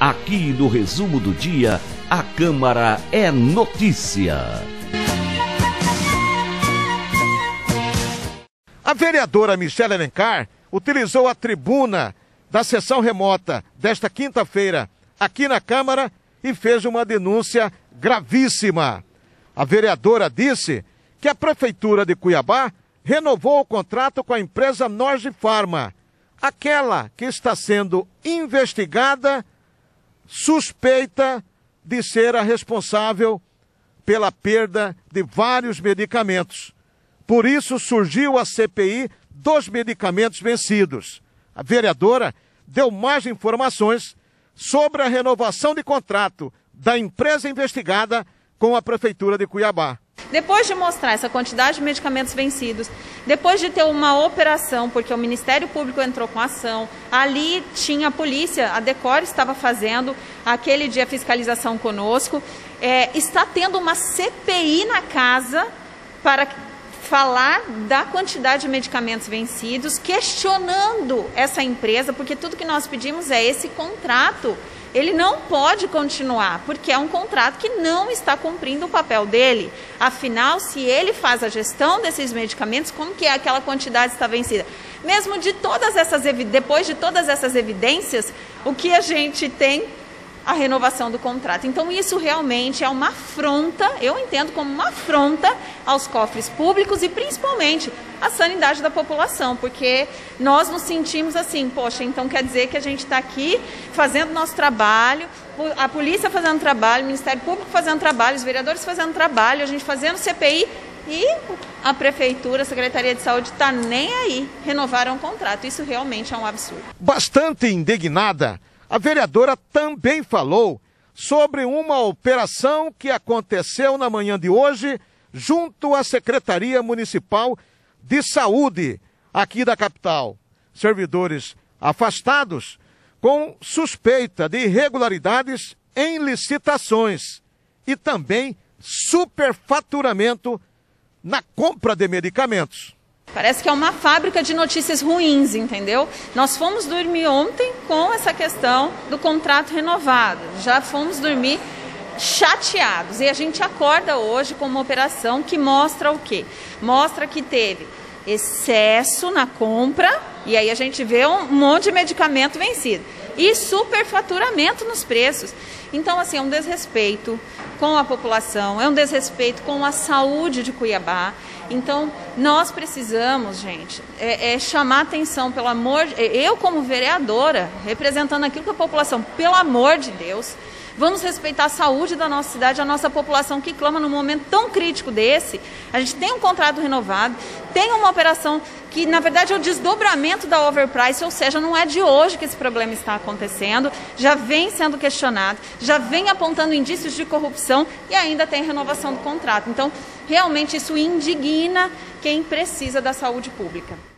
Aqui no resumo do dia, a Câmara é notícia. A vereadora Michelle Alencar utilizou a tribuna da sessão remota desta quinta-feira aqui na Câmara e fez uma denúncia gravíssima. A vereadora disse que a Prefeitura de Cuiabá renovou o contrato com a empresa Norge Pharma, aquela que está sendo investigada, suspeita de ser a responsável pela perda de vários medicamentos. Por isso surgiu a CPI dos medicamentos vencidos. A vereadora deu mais informações sobre a renovação de contrato da empresa investigada com a Prefeitura de Cuiabá. Depois de mostrar essa quantidade de medicamentos vencidos, depois de ter uma operação, porque o Ministério Público entrou com ação, ali tinha a polícia, a Decor estava fazendo aquele dia fiscalização conosco, é, está tendo uma CPI na casa para falar da quantidade de medicamentos vencidos, questionando essa empresa, porque tudo que nós pedimos é esse contrato. Ele não pode continuar, porque é um contrato que não está cumprindo o papel dele. Afinal, se ele faz a gestão desses medicamentos, como que é aquela quantidade está vencida? Mesmo de todas essas depois de todas essas evidências, o que a gente tem a renovação do contrato. Então, isso realmente é uma afronta, eu entendo como uma afronta aos cofres públicos e principalmente à sanidade da população, porque nós nos sentimos assim, poxa, então quer dizer que a gente está aqui fazendo nosso trabalho, a polícia fazendo trabalho, o Ministério Público fazendo trabalho, os vereadores fazendo trabalho, a gente fazendo CPI e a Prefeitura, a Secretaria de Saúde está nem aí, renovaram o contrato. Isso realmente é um absurdo. Bastante indignada a vereadora também falou sobre uma operação que aconteceu na manhã de hoje junto à Secretaria Municipal de Saúde aqui da capital. Servidores afastados com suspeita de irregularidades em licitações e também superfaturamento na compra de medicamentos. Parece que é uma fábrica de notícias ruins, entendeu? Nós fomos dormir ontem com essa questão do contrato renovado. Já fomos dormir chateados. E a gente acorda hoje com uma operação que mostra o quê? Mostra que teve excesso na compra, e aí a gente vê um monte de medicamento vencido. E superfaturamento nos preços. Então, assim, é um desrespeito com a população, é um desrespeito com a saúde de Cuiabá. Então, nós precisamos, gente, é, é chamar atenção, pelo amor de, eu como vereadora, representando aquilo que a população, pelo amor de Deus, Vamos respeitar a saúde da nossa cidade, a nossa população que clama num momento tão crítico desse. A gente tem um contrato renovado, tem uma operação que, na verdade, é o desdobramento da overprice, ou seja, não é de hoje que esse problema está acontecendo, já vem sendo questionado, já vem apontando indícios de corrupção e ainda tem renovação do contrato. Então, realmente isso indigna quem precisa da saúde pública.